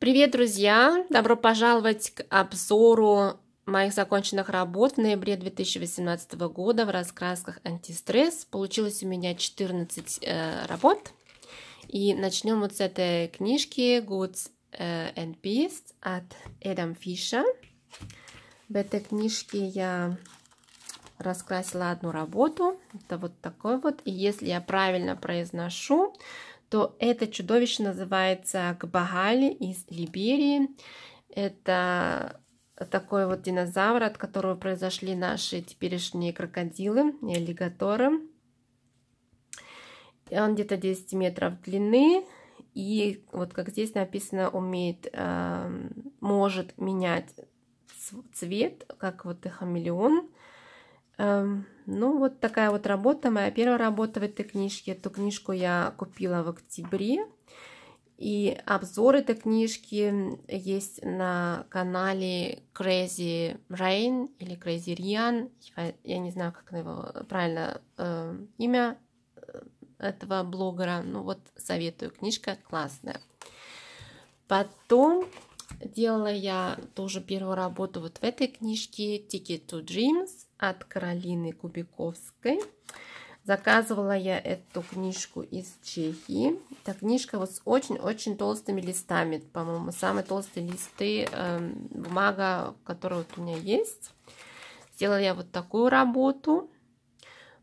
Привет, друзья! Добро пожаловать к обзору моих законченных работ в ноябре 2018 года в раскрасках антистресс. Получилось у меня 14 э, работ. И начнем вот с этой книжки Goods э, and Beasts от Эдам Фиша. В этой книжке я раскрасила одну работу. Это вот такой вот. И если я правильно произношу, то это чудовище называется Гбагали из Либерии. Это такой вот динозавр, от которого произошли наши теперешние крокодилы и аллигаторы. Он где-то 10 метров длины. И вот как здесь написано, умеет, э, может менять цвет, как вот и хамелеон. Эм, ну, вот такая вот работа, моя первая работа в этой книжке. Эту книжку я купила в октябре. И обзор этой книжки есть на канале Crazy Rain или Crazy Rian. Я не знаю, как его правильно э, имя этого блогера. Ну вот советую, книжка классная. Потом делала я тоже первую работу вот в этой книжке Ticket to Dreams от Каролины Кубиковской. Заказывала я эту книжку из Чехии. Эта книжка вот с очень-очень толстыми листами. По-моему, самые толстые листы э, бумага, которая вот у меня есть. Сделала я вот такую работу.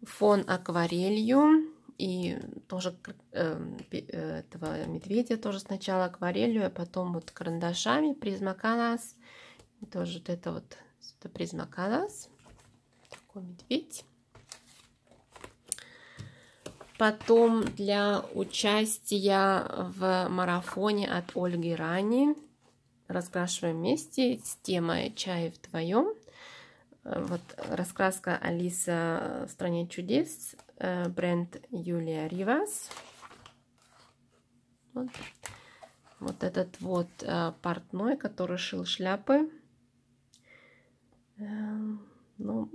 Фон акварелью. И тоже э, этого медведя тоже сначала акварелью, а потом вот карандашами. Призмаканас. Тоже вот это вот это призмаканас такой медведь. Потом для участия в марафоне от Ольги Рани раскрашиваем вместе с темой «Чай вдвоем». Вот раскраска Алиса в стране чудес, э, бренд Юлия Ривас. Вот, вот этот вот э, портной, который шил шляпы. Э, ну,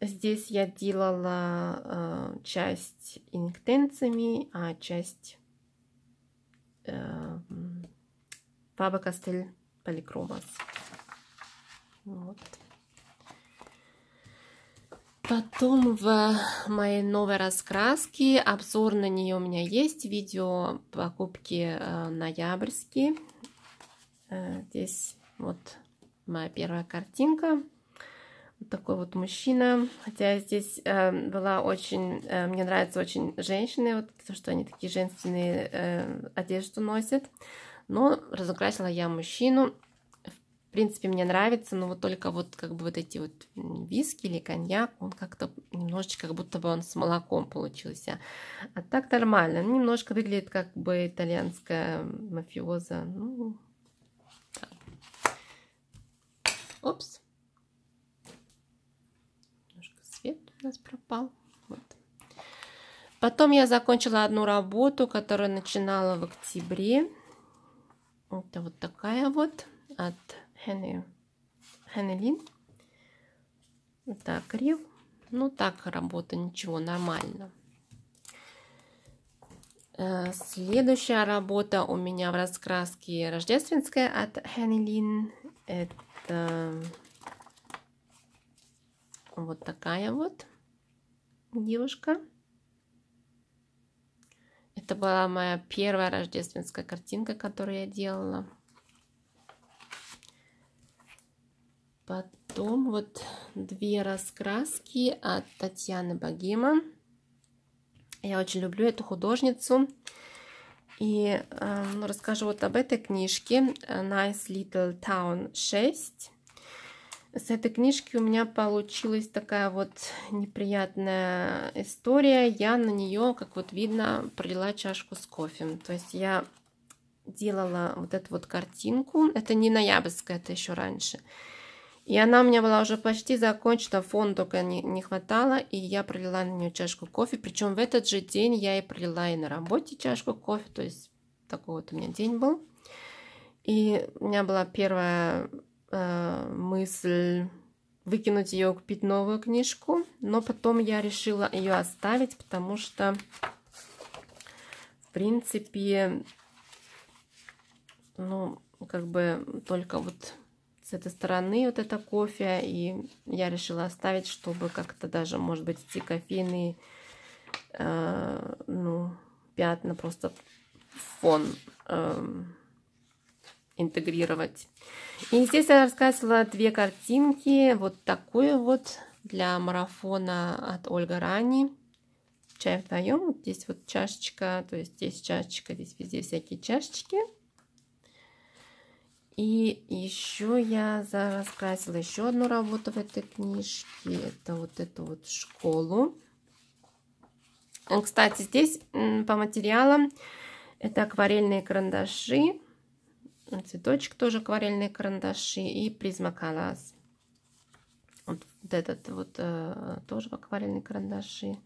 Здесь я делала э, часть инктенциями, а часть э, Фаба Кастель Поликромас. Потом в моей новой раскраске, обзор на нее у меня есть, видео покупки э, ноябрьские. Э, здесь вот моя первая картинка. Такой вот мужчина. Хотя здесь э, была очень... Э, мне нравятся очень женщины, вот, то, что они такие женственные э, одежду носят. Но разукрасила я мужчину. В принципе, мне нравится, но вот только вот как бы вот эти вот виски или коньяк, он как-то немножечко, как будто бы он с молоком получился. А так нормально. Немножко выглядит как бы итальянская мафиоза. Ну, Опс. У нас пропал. Вот. Потом я закончила одну работу, которую начинала в октябре. Это вот такая вот от Хенни, Хеннелин. Так, рив. Ну, так работа, ничего, нормально. Э, следующая работа у меня в раскраске рождественская от Хеннелин. Это вот такая вот девушка. Это была моя первая рождественская картинка, которую я делала. Потом вот две раскраски от Татьяны Богема. Я очень люблю эту художницу. И э, расскажу вот об этой книжке Nice Little Town 6. С этой книжки у меня получилась такая вот неприятная история. Я на нее, как вот видно, пролила чашку с кофе. То есть я делала вот эту вот картинку. Это не ноябрьская, это еще раньше. И она у меня была уже почти закончена, фон только не, не хватало, и я пролила на нее чашку кофе. Причем в этот же день я и пролила и на работе чашку кофе, то есть такой вот у меня день был. И у меня была первая э, мысль выкинуть ее, купить новую книжку, но потом я решила ее оставить, потому что, в принципе, ну, как бы только вот с этой стороны вот это кофе, и я решила оставить, чтобы как-то даже, может быть, эти кофейные э, ну, пятна просто фон э, интегрировать. И здесь я рассказывала две картинки, вот такую вот для марафона от Ольга Рани. Чай вдвоем, вот здесь вот чашечка, то есть здесь чашечка, здесь везде всякие чашечки. И еще я раскрасила еще одну работу в этой книжке. Это вот эту вот школу. Кстати, здесь по материалам это акварельные карандаши. Цветочек тоже акварельные карандаши и призмакалаз. Вот, вот этот вот э, тоже акварельные карандаши.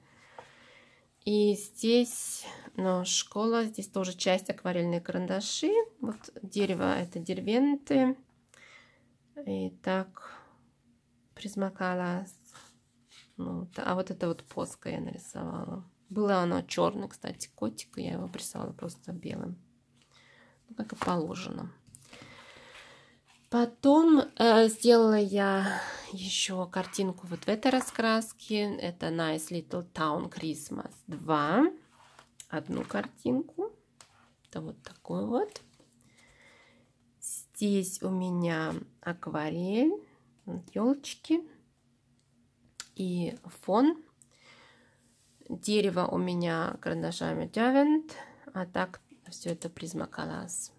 И здесь, ну, школа, здесь тоже часть акварельные карандаши. Вот дерево это дервенты. И так, призмакалас. Ну, а вот это вот поска я нарисовала. Было оно черное, кстати, котик. Я его рисовала просто белым. Как и положено. Потом э, сделала я еще картинку вот в этой раскраске. Это Nice Little Town Christmas 2. Одну картинку. Это вот такой вот. Здесь у меня акварель, елочки и фон. Дерево у меня карандашами Diamond, а так все это призмакалас.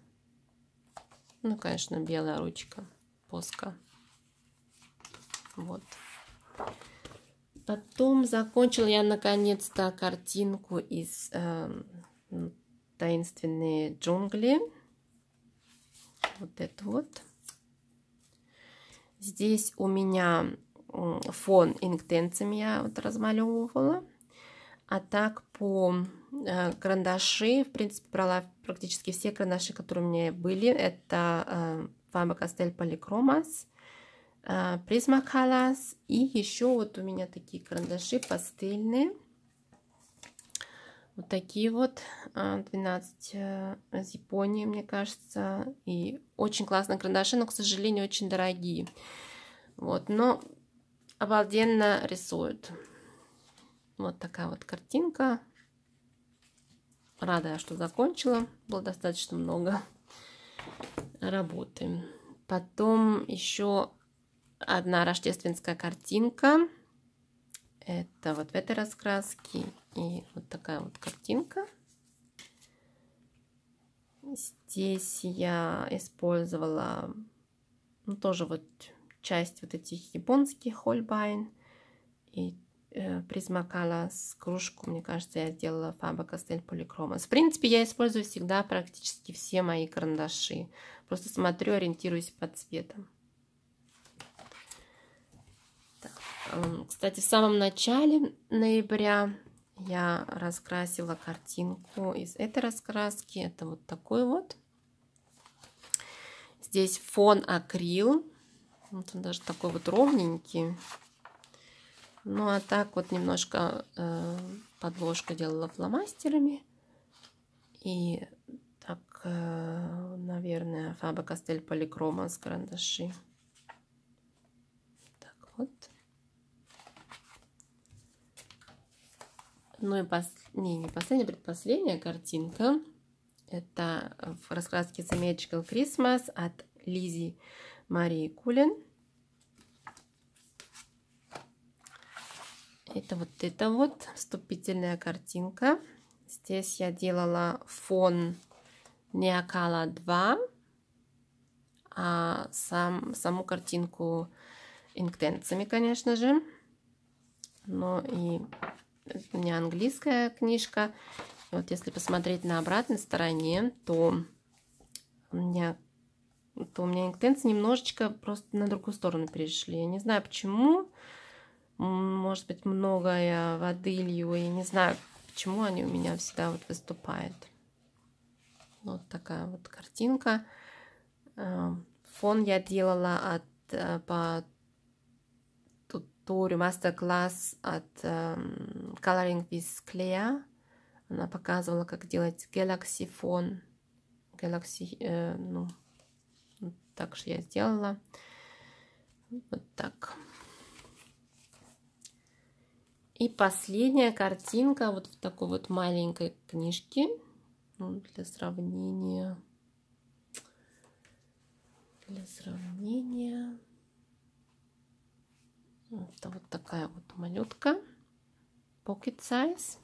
Ну, конечно, белая ручка, поска. Вот. Потом закончила я наконец-то картинку из э, таинственные джунгли. Вот это вот. Здесь у меня фон инктенциями я вот размалевывала. А так по карандаши, в принципе, брала практически все карандаши, которые у меня были. Это э, Faber-Castell Polychromas, э, Prismacolors и еще вот у меня такие карандаши пастельные. Вот такие вот, 12 из Японии, мне кажется. И очень классные карандаши, но, к сожалению, очень дорогие. Вот, но обалденно рисуют. Вот такая вот картинка. Рада, что закончила. Было достаточно много работы. Потом еще одна рождественская картинка. Это вот в этой раскраске. И вот такая вот картинка. Здесь я использовала ну, тоже вот часть вот этих японских хольбайн. И призмакала с кружку, мне кажется, я сделала Faber Castell Polychromos. В принципе, я использую всегда практически все мои карандаши. Просто смотрю, ориентируюсь по цветам. Эм, кстати, в самом начале ноября я раскрасила картинку из этой раскраски. Это вот такой вот. Здесь фон акрил. Вот он даже такой вот ровненький. Ну а так вот немножко э, подложку делала фломастерами. И так, э, наверное, Faber Castell Polychroma с карандаши. Так вот. Ну и пос... не, не последняя, предпоследняя картинка. Это в раскраске Magical Christmas от Лизи Марии Кулин. Это вот это вот вступительная картинка. Здесь я делала фон Неакала 2, а сам, саму картинку инктенциями, конечно же. Но и у меня английская книжка. Вот если посмотреть на обратной стороне, то у меня то у меня инктенции немножечко просто на другую сторону перешли. Я не знаю почему может быть, много я воды лью, и не знаю, почему они у меня всегда вот выступают. Вот такая вот картинка. Э, фон я делала от, э, по туторию мастер-класс от um, Coloring with Clea. Она показывала, как делать Galaxy фон. Galaxy, э, ну, так что я сделала. Вот так. И последняя картинка вот в такой вот маленькой книжке. Ну, для сравнения. Для сравнения. Это вот такая вот малютка. Pocket Size.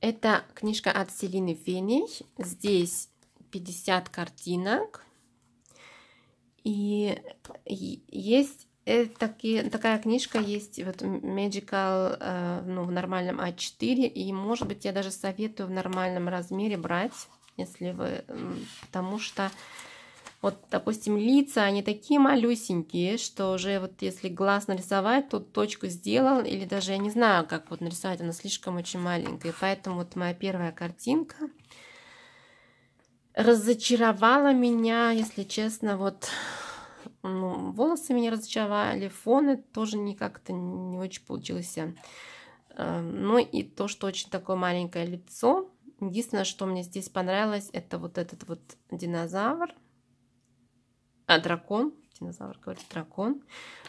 Это книжка от Селины Фених. Здесь 50 картинок. И есть это такая книжка есть вот Magical э, ну, в нормальном А4. И может быть я даже советую в нормальном размере брать, если вы... Потому что вот, допустим, лица, они такие малюсенькие, что уже вот если глаз нарисовать, то точку сделал, или даже я не знаю, как вот нарисовать, она слишком очень маленькая. Поэтому вот моя первая картинка разочаровала меня, если честно, вот ну, волосы меня разочаровали, фоны тоже не как-то не очень получилось. Ну и то, что очень такое маленькое лицо. Единственное, что мне здесь понравилось, это вот этот вот динозавр а, дракон. Динозавр говорит дракон.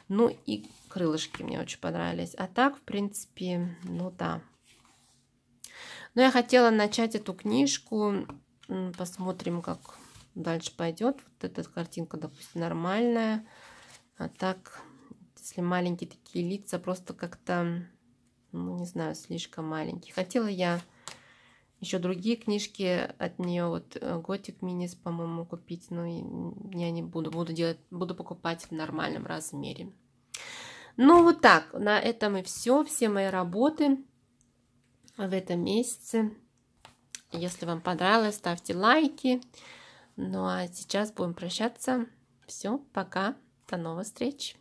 Ну и крылышки мне очень понравились. А так, в принципе, ну да. Но я хотела начать эту книжку. Посмотрим, как дальше пойдет. Вот эта картинка, допустим, нормальная. А так, если маленькие такие лица, просто как-то, ну, не знаю, слишком маленькие. Хотела я еще другие книжки от нее, вот Готик э, Минис, по-моему, купить, но я не буду, буду делать, буду покупать в нормальном размере. Ну вот так, на этом и все, все мои работы в этом месяце. Если вам понравилось, ставьте лайки. Ну а сейчас будем прощаться. Все, пока, до новых встреч.